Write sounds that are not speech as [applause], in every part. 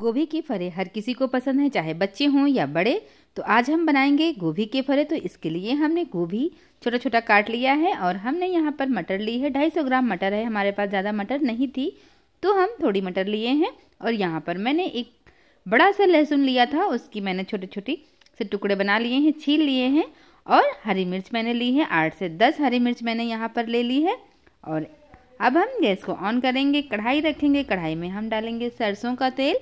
गोभी के फरे हर किसी को पसंद है, चाहे बच्चे हों या बड़े। तो आज हम बनाएँगे गोभी के फरे। तो इसके लिए हमने गोभी छोटा छोटा काट लिया है और हमने यहाँ पर मटर ली है। ढाई सौ ग्राम मटर है। हमारे पास ज़्यादा मटर नहीं थी। तो हम थोड़ी मटर लिए हैं और यहाँ पर मैंने एक बड़ा सा लहसुन लिया था। उसकी मैंने छोटे छोटी से टुकड़े बना लिए हैं, छील लिए हैं और हरी मिर्च मैंने ली है। आठ से दस हरी मिर्च मैंने यहाँ पर ले ली है। और अब हम गैस को ऑन करेंगे, कढ़ाई रखेंगे। कढ़ाई में हम डालेंगे सरसों का तेल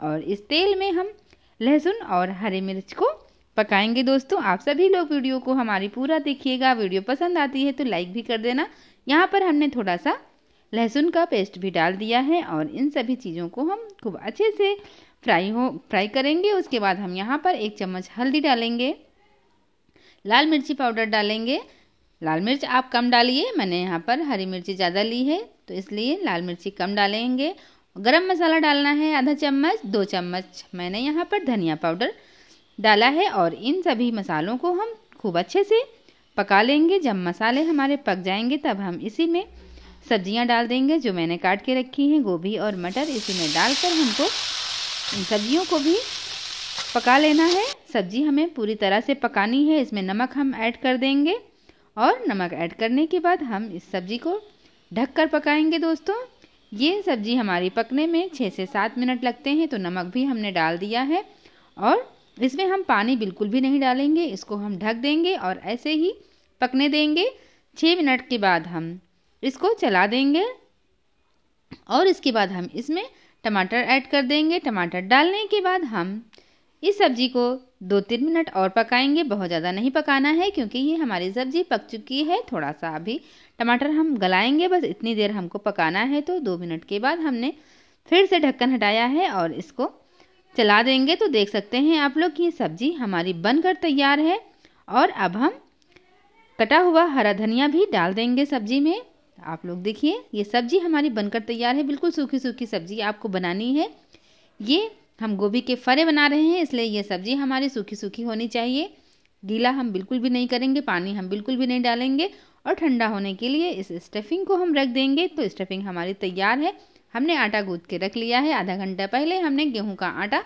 और इस तेल में हम लहसुन और हरी मिर्च को पकाएँगे। दोस्तों, आप सभी लोग वीडियो को हमारी पूरा देखिएगा। वीडियो पसंद आती है तो लाइक भी कर देना। यहाँ पर हमने थोड़ा सा लहसुन का पेस्ट भी डाल दिया है और इन सभी चीज़ों को हम खूब अच्छे से फ्राई हो, फ्राई करेंगे। उसके बाद हम यहाँ पर एक चम्मच हल्दी डालेंगे। लाल मिर्ची पाउडर डालेंगे। लाल मिर्च आप कम डालिए। मैंने यहाँ पर हरी मिर्ची ज़्यादा ली है तो इसलिए लाल मिर्ची कम डालेंगे। गरम मसाला डालना है आधा चम्मच, दो चम्मच। मैंने यहाँ पर धनिया पाउडर डाला है और इन सभी मसालों को हम खूब अच्छे से पका लेंगे। जब मसाले हमारे पक जाएँगे, तब हम इसी में सब्ज़ियाँ डाल देंगे जो मैंने काट के रखी हैं, गोभी और मटर। इसी में डालकर हमको इन सब्जियों को भी पका लेना है। सब्ज़ी हमें पूरी तरह से पकानी है। इसमें नमक हम ऐड कर देंगे और नमक ऐड करने के बाद हम इस सब्ज़ी को ढक कर पकाएँगे दोस्तों। ये सब्ज़ी हमारी पकने में छः से सात मिनट लगते हैं तो नमक भी हमने डाल दिया है। और इसमें हम पानी बिल्कुल भी नहीं डालेंगे, इसको हम ढक देंगे और ऐसे ही पकने देंगे। छः मिनट के बाद हम इसको चला देंगे और इसके बाद हम इसमें टमाटर ऐड कर देंगे। टमाटर डालने के बाद हम इस सब्ज़ी को दो तीन मिनट और पकाएँगे। बहुत ज़्यादा नहीं पकाना है, क्योंकि ये हमारी सब्ज़ी पक चुकी है। थोड़ा सा अभी टमाटर हम गलाएँगे, बस इतनी देर हमको पकाना है तो दो मिनट के बाद हमने फिर से ढक्कन हटाया है और इसको चला देंगे। तो देख सकते हैं आप लोग कि ये सब्ज़ी हमारी बनकर तैयार है और अब हम कटा हुआ हरा धनिया भी डाल देंगे सब्ज़ी में। आप लोग देखिए, ये सब्ज़ी हमारी बनकर तैयार है। बिल्कुल सूखी सूखी सब्ज़ी आपको बनानी है। ये हम गोभी के फरे बना रहे हैं, इसलिए ये सब्ज़ी हमारी सूखी सूखी होनी चाहिए। गीला हम बिल्कुल भी नहीं करेंगे, पानी हम बिल्कुल भी नहीं डालेंगे और ठंडा होने के लिए इस स्टफिंग को हम रख देंगे। तो स्टफिंग हमारी तैयार है। हमने आटा गूँथ के रख लिया है। आधा घंटा पहले हमने गेहूँ का आटा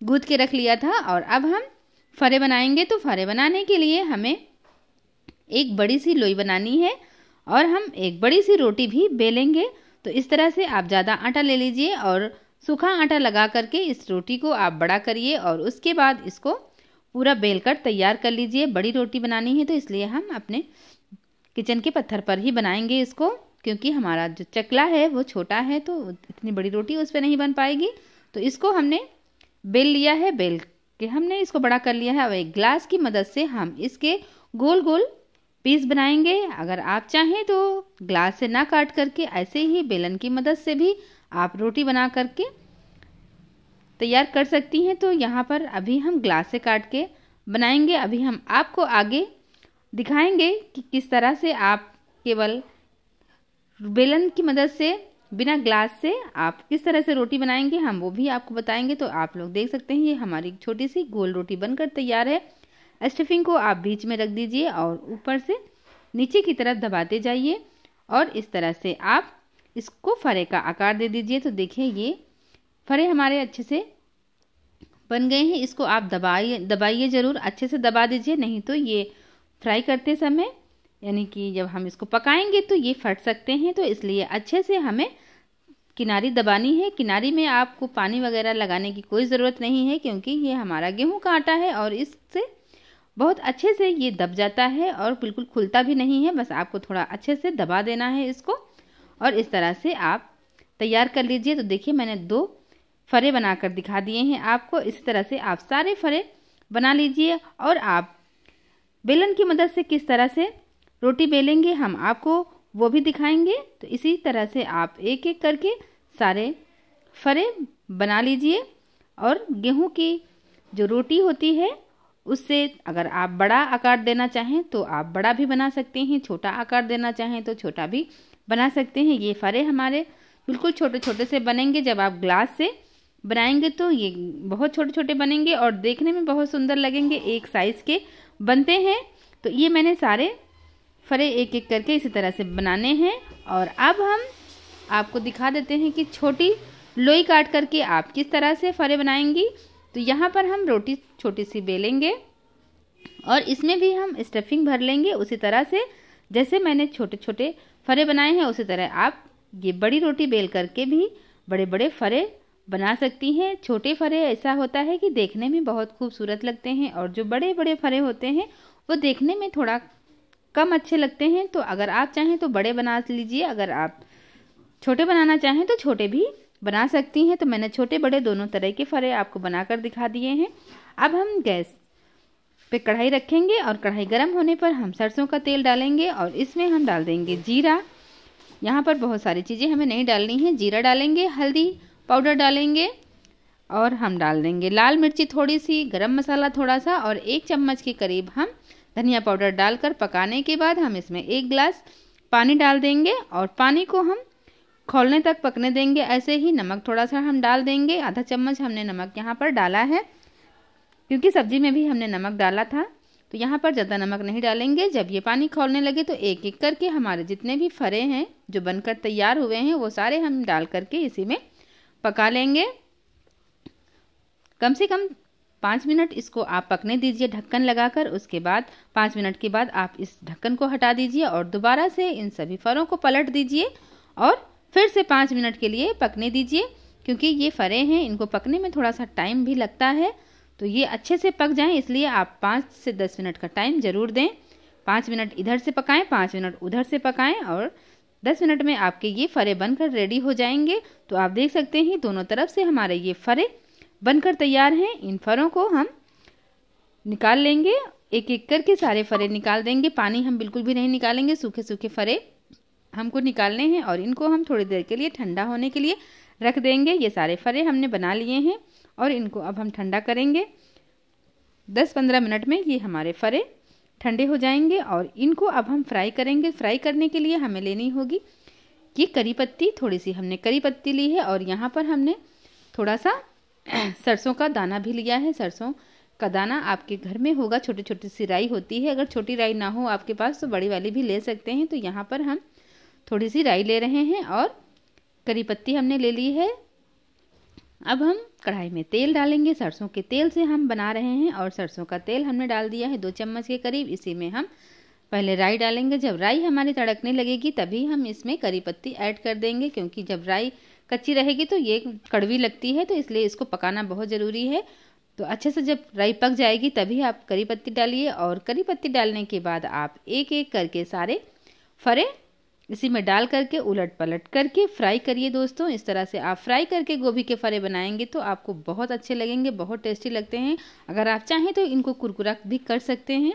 गूँथ के रख लिया था और अब हम फरे बनाएँगे। तो फरे बनाने के लिए हमें एक बड़ी सी लोई बनानी है और हम एक बड़ी सी रोटी भी बेलेंगे। तो इस तरह से आप ज़्यादा आटा ले लीजिए और सूखा आटा लगा करके इस रोटी को आप बड़ा करिए और उसके बाद इसको पूरा बेल कर तैयार कर लीजिए। बड़ी रोटी बनानी है तो इसलिए हम अपने किचन के पत्थर पर ही बनाएँगे इसको, क्योंकि हमारा जो चकला है वो छोटा है तो इतनी बड़ी रोटी उस पर नहीं बन पाएगी। तो इसको हमने बेल लिया है, बेल के हमने इसको बड़ा कर लिया है। और एक ग्लास की मदद से हम इसके गोल गोल पीस बनाएँगे। अगर आप चाहें तो ग्लास से ना काट करके, ऐसे ही बेलन की मदद से भी आप रोटी बना करके तैयार कर सकती हैं। तो यहाँ पर अभी हम ग्लास से काट के बनाएँगे। अभी हम आपको आगे दिखाएँगे कि किस तरह से आप केवल बेलन की मदद से, बिना ग्लास से आप किस तरह से रोटी बनाएँगे, हम वो भी आपको बताएँगे। तो आप लोग देख सकते हैं, ये हमारी छोटी सी गोल रोटी बनकर तैयार है। स्टफिंग को आप बीच में रख दीजिए और ऊपर से नीचे की तरफ़ दबाते जाइए और इस तरह से आप इसको फरे का आकार दे दीजिए। तो देखिए, ये फरे हमारे अच्छे से बन गए हैं। इसको आप दबाइए दबाइए ज़रूर। अच्छे से दबा दीजिए, नहीं तो ये फ्राई करते समय, यानी कि जब हम इसको पकाएँगे तो ये फट सकते हैं। तो इसलिए अच्छे से हमें किनारी दबानी है। किनारी में आपको पानी वगैरह लगाने की कोई ज़रूरत नहीं है, क्योंकि ये हमारा गेहूँ का आटा है और इससे बहुत अच्छे से ये दब जाता है और बिल्कुल खुलता भी नहीं है, बस आपको थोड़ा अच्छे से दबा देना है इसको। और इस तरह से आप तैयार कर लीजिए। तो देखिए, मैंने दो फरे बनाकर दिखा दिए हैं आपको। इसी तरह से आप सारे फरे बना लीजिए और आप बेलन की मदद से किस तरह से रोटी बेलेंगे हम आपको वो भी दिखाएँगे। तो इसी तरह से आप एक एक करके सारे फरे बना लीजिए। और गेहूँ की जो रोटी होती है उससे अगर आप बड़ा आकार देना चाहें तो आप बड़ा भी बना सकते हैं, छोटा आकार देना चाहें तो छोटा भी बना सकते हैं। ये फरे हमारे बिल्कुल छोटे छोटे से बनेंगे। जब आप ग्लास से बनाएँगे तो ये बहुत छोटे छोटे बनेंगे और देखने में बहुत सुंदर लगेंगे, एक साइज़ के बनते हैं। तो ये मैंने सारे फरे एक एक करके इसी तरह से बनाने हैं और अब हम आपको दिखा देते हैं कि छोटी लोई काट करके आप किस तरह से फरे बनाएँगी। तो यहाँ पर हम रोटी छोटी सी बेलेंगे और इसमें भी हम स्टफिंग भर लेंगे उसी तरह से। जैसे मैंने छोटे छोटे फरे बनाए हैं, उसी तरह आप ये बड़ी रोटी बेल करके भी बड़े बड़े फरे बना सकती हैं। छोटे फरे ऐसा होता है कि देखने में बहुत खूबसूरत लगते हैं और जो बड़े बड़े फरे होते हैं, वो देखने में थोड़ा कम अच्छे लगते हैं। तो अगर आप चाहें तो बड़े बना लीजिए, अगर आप छोटे बनाना चाहें तो छोटे भी बना सकती हैं तो मैंने छोटे बड़े दोनों तरह के फरे आपको बनाकर दिखा दिए हैं। अब हम गैस पे कढ़ाई रखेंगे और कढ़ाई गर्म होने पर हम सरसों का तेल डालेंगे और इसमें हम डाल देंगे जीरा। यहाँ पर बहुत सारी चीज़ें हमें नहीं डालनी है। जीरा डालेंगे, हल्दी पाउडर डालेंगे और हम डाल देंगे लाल मिर्ची थोड़ी सी, गरम मसाला थोड़ा सा और एक चम्मच के करीब हम धनिया पाउडर डालकर पकाने के बाद हम इसमें एक गिलास पानी डाल देंगे और पानी को हम खोलने तक पकने देंगे, ऐसे ही नमक थोड़ा सा हम डाल देंगे, आधा चम्मच हमने नमक यहाँ पर डाला है, क्योंकि सब्ज़ी में भी हमने नमक डाला था तो यहाँ पर ज़्यादा नमक नहीं डालेंगे। जब ये पानी खोलने लगे तो एक एक करके हमारे जितने भी फरे हैं, जो बनकर तैयार हुए हैं, वो सारे हम डाल करके इसी में पका लेंगे। कम से कम पाँच मिनट इसको आप पकने दीजिए ढक्कन लगाकर, उसके बाद पाँच मिनट के बाद आप इस ढक्कन को हटा दीजिए और दोबारा से इन सभी फरों को पलट दीजिए और फिर से पाँच मिनट के लिए पकने दीजिए, क्योंकि ये फरे हैं, इनको पकने में थोड़ा सा टाइम भी लगता है। तो ये अच्छे से पक जाएँ, इसलिए आप पाँच से दस मिनट का टाइम ज़रूर दें। पाँच मिनट इधर से पकाएँ, पाँच मिनट उधर से पकाएँ, और दस मिनट में आपके ये फरे बनकर रेडी हो जाएँगे। तो आप देख सकते हैं, दोनों तरफ़ से हमारे ये फरे बनकर तैयार हैं। इन फरों को हम निकाल लेंगे एक एक करके सारे फरे निकाल देंगे। पानी हम बिल्कुल भी नहीं निकालेंगे सूखे सूखे फरे। हमको निकालने हैं और इनको हम थोड़ी देर के लिए ठंडा होने के लिए रख देंगे। ये सारे फरे हमने बना लिए हैं और इनको अब हम ठंडा करेंगे। दस पंद्रह मिनट में ये हमारे फरे ठंडे हो जाएँगे और इनको अब हम फ्राई करेंगे। फ्राई करने के लिए हमें लेनी होगी ये करी पत्ती। थोड़ी सी हमने करी पत्ती ली है और यहाँ पर हमने थोड़ा सा [clears throat] सरसों का दाना भी लिया है। सरसों का दाना आपके घर में होगा। छोटी छोटी सी राई होती है। अगर छोटी राई ना हो आपके पास तो बड़ी वाली भी ले सकते हैं। तो यहाँ पर हम थोड़ी सी राई ले रहे हैं और करी पत्ती हमने ले ली है। अब हम कढ़ाई में तेल डालेंगे। सरसों के तेल से हम बना रहे हैं और सरसों का तेल हमने डाल दिया है दो चम्मच के करीब। इसी में हम पहले राई डालेंगे। जब राई हमारी तड़कने लगेगी तभी हम इसमें करी पत्ती ऐड कर देंगे क्योंकि जब राई कच्ची रहेगी तो ये कड़वी लगती है तो इसलिए इसको पकाना बहुत ज़रूरी है। तो अच्छे से जब राई पक जाएगी तभी आप करी पत्ती डालिए और करी पत्ती डालने के बाद आप एक एक करके सारे फरे इसी में डाल करके उलट पलट करके फ्राई करिए दोस्तों। इस तरह से आप फ्राई करके गोभी के फरे बनाएँगे तो आपको बहुत अच्छे लगेंगे, बहुत टेस्टी लगते हैं। अगर आप चाहें तो इनको कुरकुरा भी कर सकते हैं।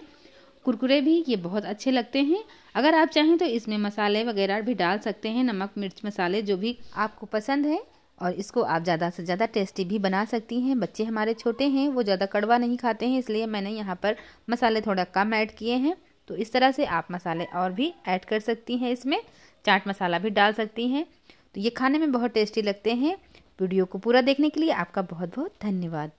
कुरकुरे भी ये बहुत अच्छे लगते हैं। अगर आप चाहें तो इसमें मसाले वगैरह भी डाल सकते हैं, नमक, मिर्च मसाले जो भी आपको पसंद है। और इसको आप ज़्यादा से ज़्यादा टेस्टी भी बना सकती हैं। बच्चे हमारे छोटे हैं, वो ज़्यादा कड़वा नहीं खाते हैं, इसलिए मैंने यहाँ पर मसाले थोड़ा कम ऐड किए हैं। तो इस तरह से आप मसाले और भी ऐड कर सकती हैं इसमें। चाट मसाला भी डाल सकती हैं। तो ये खाने में बहुत टेस्टी लगते हैं। वीडियो को पूरा देखने के लिए आपका बहुत बहुत धन्यवाद।